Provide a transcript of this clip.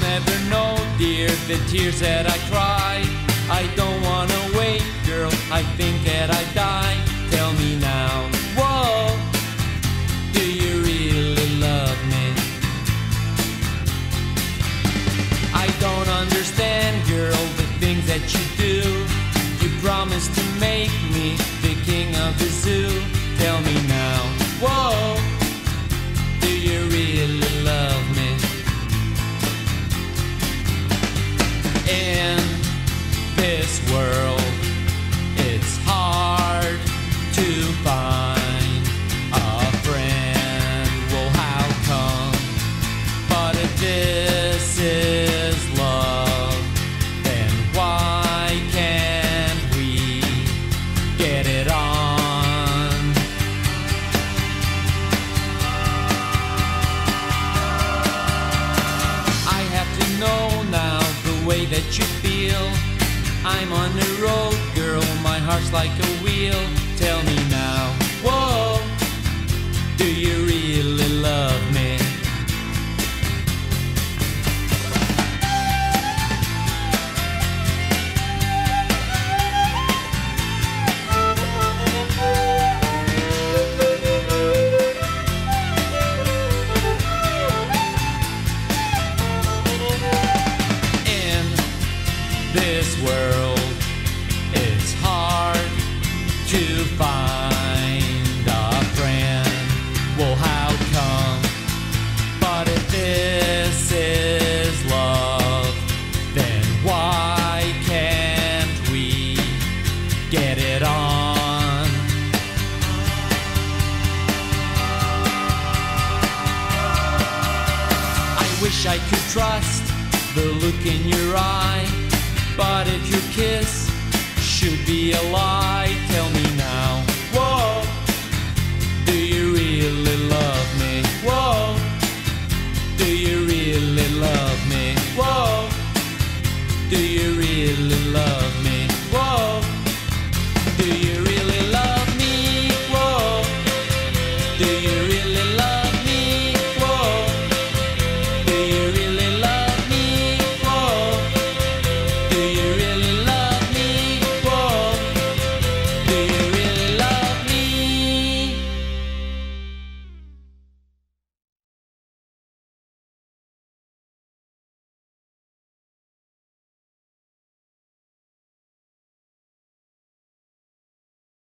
never know, dear, the tears that I cry. I don't wanna wait, girl. I think that I die. Tell me now, whoa, do you really love me? I don't understand, girl, the things that you do. You promised to know now the way that you feel. I'm on the road, girl, my heart's like a wheel. This world it's hard to find a friend. Well how come? But if this is love then why can't we get it on? I wish I could trust the look in your eye. But if your kiss. Should be a lie,